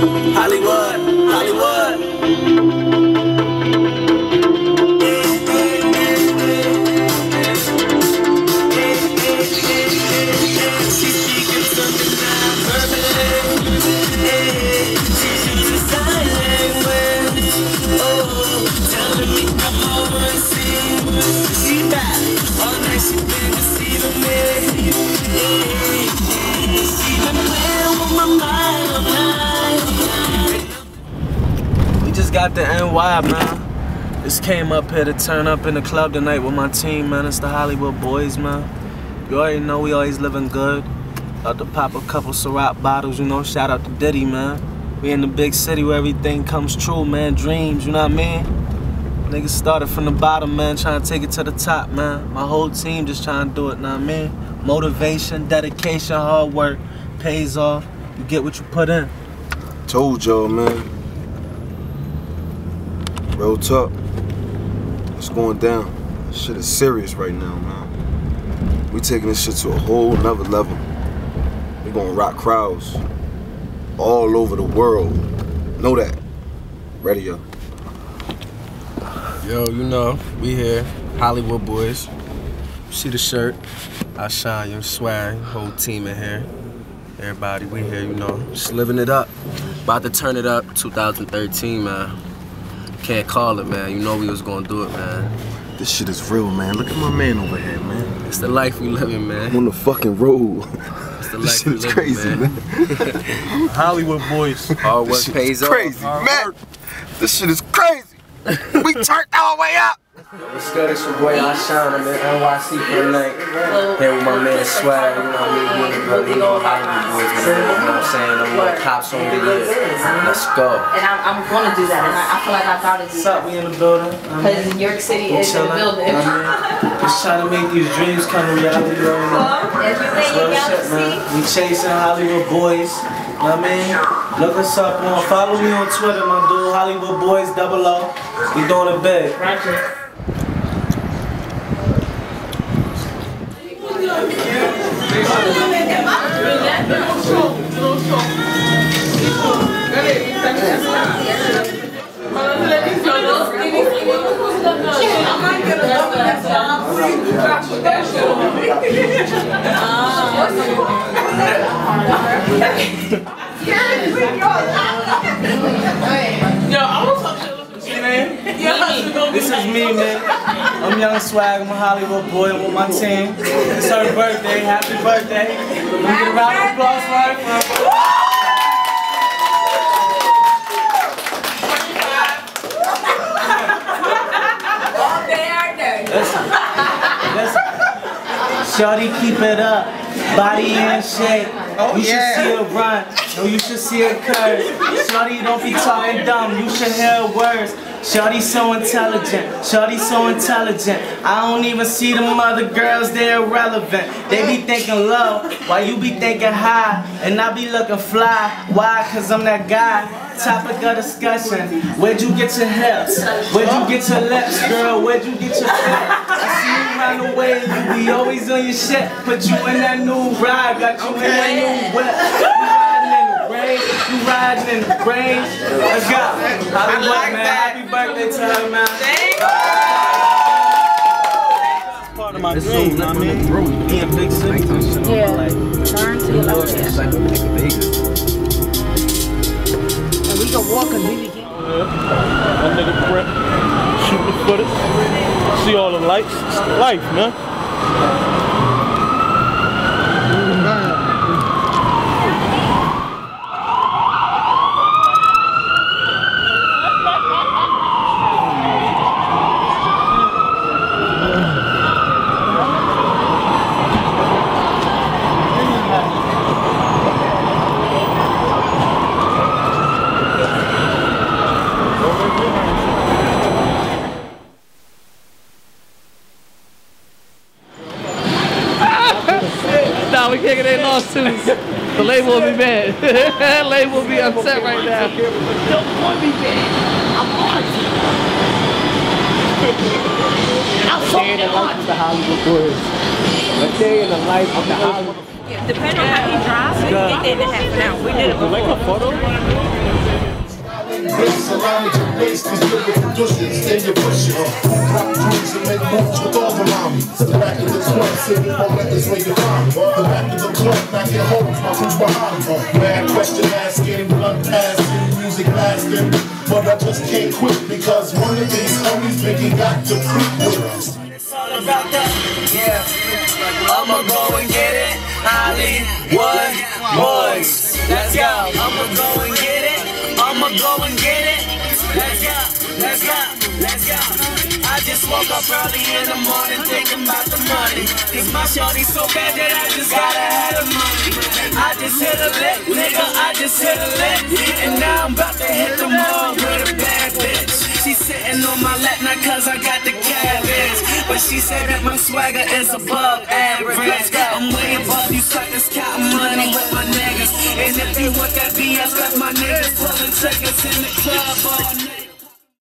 Hollywood, Hollywood. Oh. She back. All night she been deceiving me. She just got the NY, man. Just came up here to turn up in the club tonight with my team, man. It's the Hollywood Boys, man. You already know we always living good. About to pop a couple Ciroc bottles, you know. Shout out to Diddy, man. We in the big city where everything comes true, man. Dreams, you know what I mean? Niggas started from the bottom, man, trying to take it to the top, man. My whole team just trying to do it, know what I mean? Motivation, dedication, hard work pays off. You get what you put in. Told y'all, man. Real talk. It's going down. This shit is serious right now, man. We taking this shit to a whole nother level. We gonna rock crowds all over the world. Know that. Ready up. Yo, you know, we here, Hollywood boys. See the shirt, I shine, your swag, whole team in here. Everybody, we here, you know, just living it up. About to turn it up, 2013, man. Can't call it, man. You know we was gonna do it, man. This shit is real, man. Look at my man over here, man. It's the life we living, man. On the fucking road. It's the This shit is living, crazy, man. Hollywood boys. Hard work This shit pays is off. crazy, man. This shit is crazy. we turned our way up. What's good? It's your boy Ashon. I'm in NYC for the night. Here with my man Swag. You know me, me and the brother. You know Hollywood boys. Man. You know what I'm saying? I'm like cops on the year. Let's go. And I'm, I'm going to do that, and I, I feel like I gotta do What's up? We in the building. Because New York City is in the building. I just trying to make these dreams come to reality. You already know. Everything Real you shit, man. We chasing Hollywood boys. You know what I mean? Look us up on, follow me on Twitter, my dude, Hollywood Boys Double O. We doing it big. This is me, man. I'm Young Swag. I'm a Hollywood boy. I'm with my team. It's her birthday. Happy birthday. Let me get a round of applause for her. for her- Listen, listen. Shorty, keep it up. Body in shape. Oh, you should see her run. No, you should see her curve. Shorty, don't be talking dumb. You should hear her words. Shorty so intelligent. Shorty so intelligent. I don't even see them other girls, they're irrelevant. They be thinking low, while you be thinking high. And I be looking fly. Why? Cause I'm that guy. Topic of discussion. Where'd you get your hips? Where'd you get your lips, girl? Where'd you get your fit? I see the way, you be always on your shit. Put you in that new ride, got you in that new whip. You riding in the rain, you riding in the rain. Let's go. Hollywood, man. Happy birthday to her, man. Part of my dream, you know what I mean? Being big city. Yeah. Like, Turn to your left. it's like Vegas. And we can walk because we be getting. That uh, nigga prep, shoot the footage, see all the lights. It's life, man. The label will be mad. label will be upset right now. Don't want me bad. I'm on. I'm fucking on. the life of the Hollywood boys. A day in the life of the Hollywood. Depending on how he drives, we did it in half an hour. We did it You like a photo? Base, allow me to base these lyrical douches. Then you push it. Rock dreams and make moves with all around me. The back of the club, sipping on that is where you find me. The back of the club, knocking holes, my crew behind me. Mad question asking, blunt passing, music lasting. But I just can't quit because one of these homies Biggie got to creep with. It's all about that, yeah. I'ma go and get it, Hollywood boys. Let's go. I'ma go. Go and get it. Let's go. Let's go. Let's go. I just woke up early in the morning thinking about the money. Cause my shorty so bad that I just gotta have the money. I just hit a lick, nigga. I just hit a lick. And now I'm about to hit the mall with a bad bitch. She's sitting on my lap now cause I got. But she said that my swagger is above average. I'm way above you suckers counting money with my niggas. And if you want that BS, let my niggas pulling triggers in the club all night.